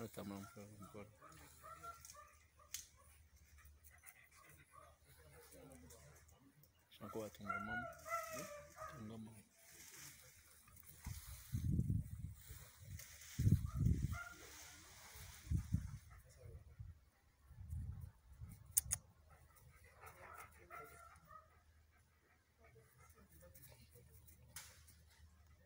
Welcome, welcome. Tunakuwa Tungamamu. Tungamamu.